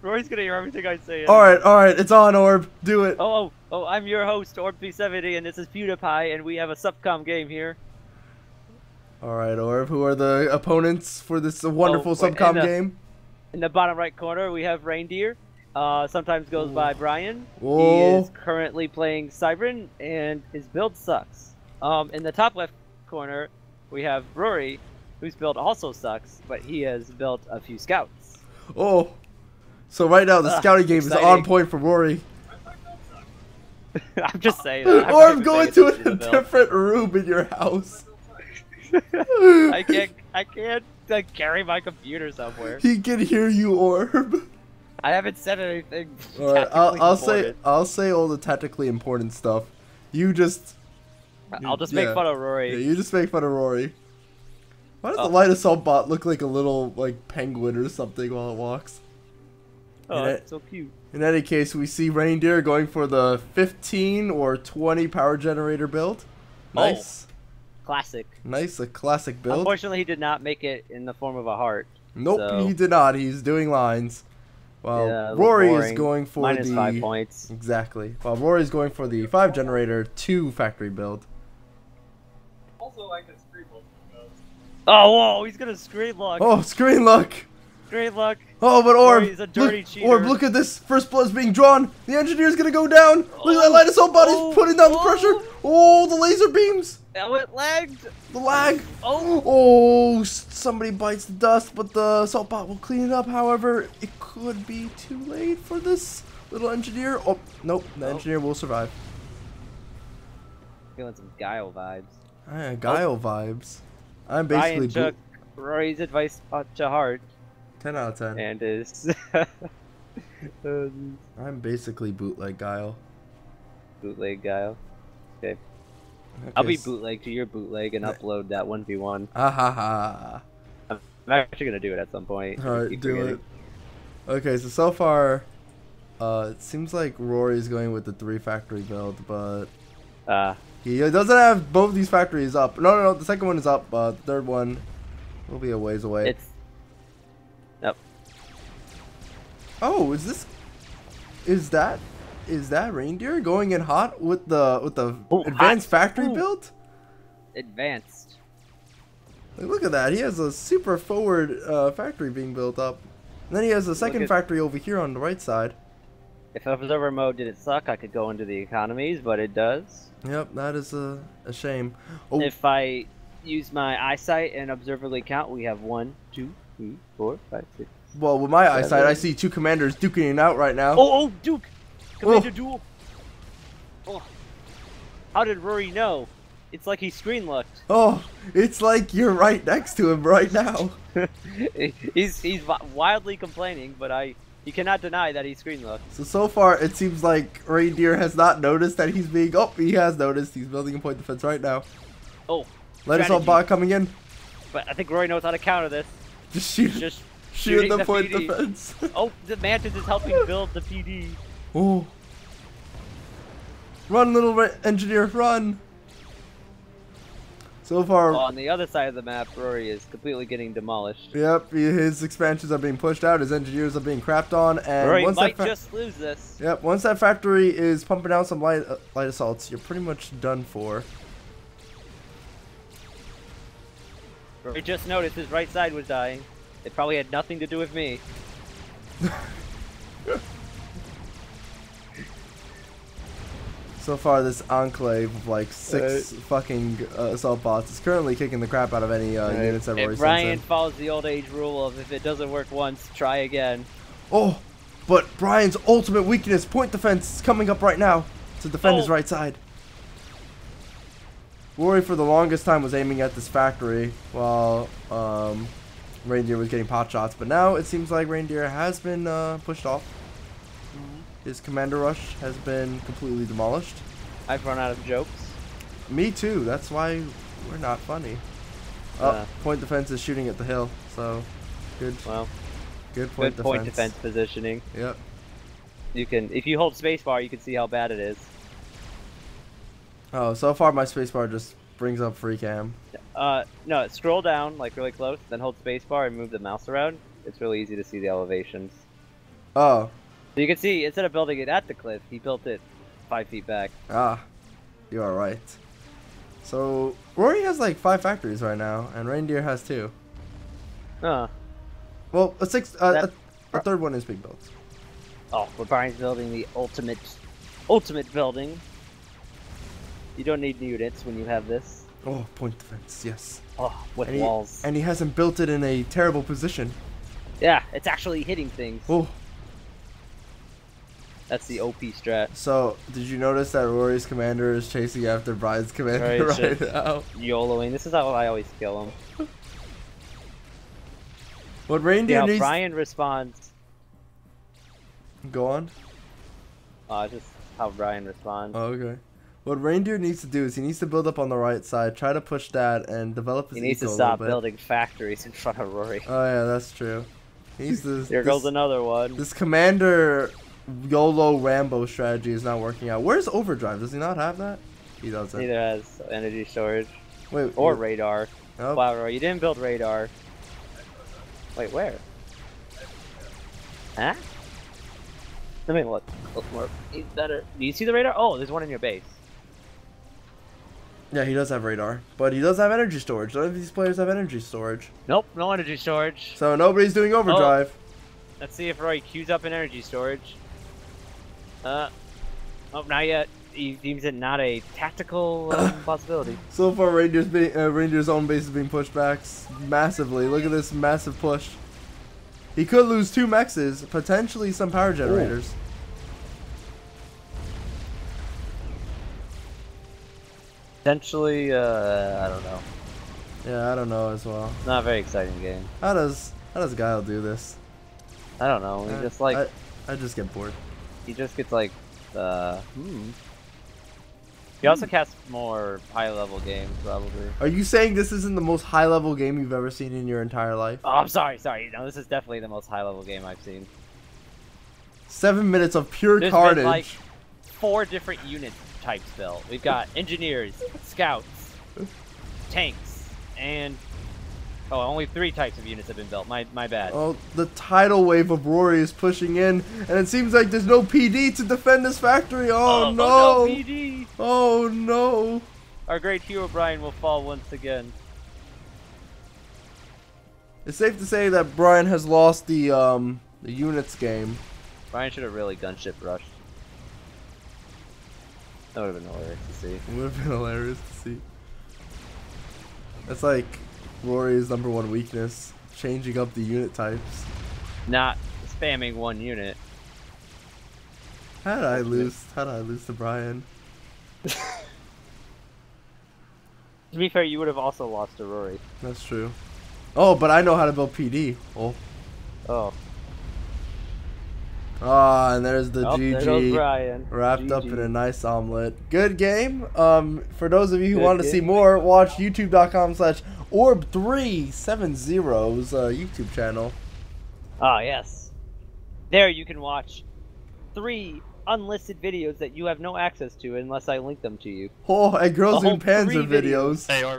Rory's gonna hear everything I say. All right, all right, it's on, Orb. Do it. Oh, oh, oh, I'm your host, Orb370, and this is PewDiePie, and we have a Supcom game here. All right, Orb. Who are the opponents for this wonderful Oh, supcom and, uh, game? In the bottom right corner, we have Reindeer. Uh, sometimes goes by Brian. He is currently playing Cybran, and his build sucks. Um, in the top left corner, we have Rory, whose build also sucks, but he has built a few scouts. Oh. So right now the Ah, scouting game is on point for Rory. I'm just saying. that. I'm Orb, not go even into a to different room in your house. I can't. I can't uh, carry my computer somewhere. He can hear you, Orb. I haven't said anything. All right, I'll, I'll say. I'll say all the tactically important stuff. You just I'll just yeah. make fun of yeah, Rory. you just make fun of Rory. Why does Oh. the light assault bot look like a little like penguin or something while it walks? Oh, Yeah. that's so cute. In any case, we see Reindeer going for the 15 or 20 power generator build. Oh. Nice. Classic. Nice, a classic build. Unfortunately, he did not make it in the form of a heart. Nope, so- he did not. He's doing lines. While Yeah, Rory is boring. going for Minus the five points. exactly. While Rory is going for the five generator two factory build. Also, I can scream most. Oh, whoa! He's gonna screen lock. Oh, screen look. Screen lock. Oh, but Orb, Rory's a dirty look, cheater. Orb, look at this. First blood's being drawn. The engineer's gonna go down. Look at that Oh, light assault bot. oh, He's putting down the oh. pressure. Oh, the laser beams. Oh, it lagged. The lag. Oh. Oh, somebody bites the dust, but the assault bot will clean it up. However, it could be too late for this little engineer. Oh, nope. The Oh. engineer will survive. Feeling some gyle vibes. Ah, Gyle vibes. I'm basically. Ryan basically took Rory's advice uh, to heart boot- 10 out of 10. and is um, I'm basically bootleg Gyle. bootleg gyle. Okay. I'll be Okay, bootleg to your bootleg and upload that one v one. Ah ha ha. I'm actually gonna do it at some point. Alright, do forgetting. it. Okay, so so far, uh, it seems like Rory's going with the three factory build, but Uh, he doesn't have both these factories up. No, no, no. The second one is up. Uh, the third one will be a ways away. it's Oh, is this? Is that? Is that reindeer going in hot with the with the Oh, advanced hot. factory Ooh. build? advanced. Like, look at that. He has a super forward uh, factory being built up. And then he has a second at- factory over here on the right side. If observer mode didn't suck, I could go into the economies, but it does. Yep, that is a, a shame. Oh, If I use my eyesight and observerly count, we have one, two, three, four, five, six. well, with my eyesight, I see two commanders duking it out right now. Oh, oh, Duke! Commander Oh. Duel! Oh. How did Rory know? It's like he screen looked. Oh, it's like you're right next to him right now. he's he's wildly complaining, but I he cannot deny that he screen looked. So so far, it seems like Reindeer has not noticed that he's being. Oh, he has noticed. He's building a point defense right now. Oh, Let us all Strategy. bot coming in. but I think Rory knows how to counter this. Just shoot. Just shoot shooting the, the point PD. defense. oh, the Mantis is helping build the PD. oh. Run, little re- engineer, run. So far, on the other side of the map, Rory is completely getting demolished. yep, his expansions are being pushed out. His engineers are being crapped on, and Rory once might that just lose this. Yep, once that factory is pumping out some light uh, light assaults, you're pretty much done for. Rory just noticed his right side was dying. It probably had nothing to do with me. So far, this enclave of like six fucking uh, assault bots is currently kicking the crap out of any uh, Right. units that Rory If sends Ryan in. follows the old age rule of if it doesn't work once, try again. Oh, but Brian's ultimate weakness, point defense, is coming up right now to defend his Oh. right side. Rory for the longest time was aiming at this factory while um, Reindeer was getting pot shots, but now it seems like Reindeer has been uh, pushed off. His commander rush has been completely demolished. I've run out of jokes. Me too. That's why we're not funny. Oh, Uh. point defense is shooting at the hill. So good, Well, good point good defense. point defense positioning. Yep. You can, if you hold spacebar, you can see how bad it is. Oh, so far my spacebar just brings up free cam. Uh, no, scroll down like really close, then hold spacebar and move the mouse around. It's really easy to see the elevations. Oh, So you can see instead of building it at the cliff, he built it five feet back. ah, you are right. So Rory has like five factories right now, and Reindeer has two. Huh. Well, a six, uh, a, a third one is being built. Oh, but Brian's building the ultimate, ultimate building. You don't need units when you have this. Oh, point defense, yes. Oh, with And he, walls. and he hasn't built it in a terrible position. Yeah, it's actually hitting things. Oh, That's the OP strat. so did you notice that Rory's commander is chasing after Brian's commander Right, right, now? YOLOing. This is how I always kill him. What reindeer how needs? Brian responds. Go on. Uh, just how Brian responds. Oh, okay. What reindeer needs to do is he needs to build up on the right side, try to push that, and develop his he needs to stop building factories in front of Rory. Oh yeah, that's true. He's the Here this, goes another one. this commander YOLO Rambo strategy is not working out. Where's overdrive? Does he not have that? He doesn't. Neither has energy storage Wait. or wait. radar. Oh, Wow, Rory, you didn't build radar. Wait, where? Huh? Let me look. Look more. He's better. Do you see the radar? Oh, there's one in your base. Yeah, he does have radar, but he does have energy storage. None of these players have energy storage, Nope, no energy storage. so nobody's doing overdrive. Let's see if Roy queues up an energy storage. Uh, oh, not yet. He deems it not a tactical um, possibility. So far, Rangers being, uh, Rangers' own base is being pushed back massively. Look at this massive push. He could lose two mexes, potentially some power generators. Potentially, uh, I don't know. Yeah, I don't know as well. Not a very exciting game. How does how does Gyle do this? I don't know. He Uh, just like I, I just get bored. he just gets like uh. Hmm. He also casts more high level games probably. Are you saying this isn't the most high level game you've ever seen in your entire life? Oh, I'm sorry, sorry. No, this is definitely the most high level game I've seen. Seven minutes of pure There's carnage. been like four different unit types built. We've got engineers, scouts, tanks, and oh, only three types of units have been built. My my bad. Oh, the tidal wave of Rory is pushing in, and it seems like there's no PD to defend this factory. Oh, no! no, PD! Oh no! Our great hero Brian will fall once again. It's safe to say that Brian has lost the um the units game. Brian should have really gunship rushed. That would have been hilarious to see. It would have been hilarious to see. That's like Rory's number one weakness: changing up the unit types. Not spamming one unit. How did I lose? How did I lose to Brian? To be fair, you would have also lost to Rory. That's true. Oh, but I know how to build PD. Oh. Oh, Ah, and there's the oh there goes GG. Wrapped up in a nice omelet. Good game. Um, for those of you who Good wanted to see more, watch youtube.com slash orb370's uh, YouTube channel. Ah, yes. There you can watch three unlisted videos that you have no access to unless I link them to you. Oh, and Girls und Panzer videos. videos. Hey, Orb,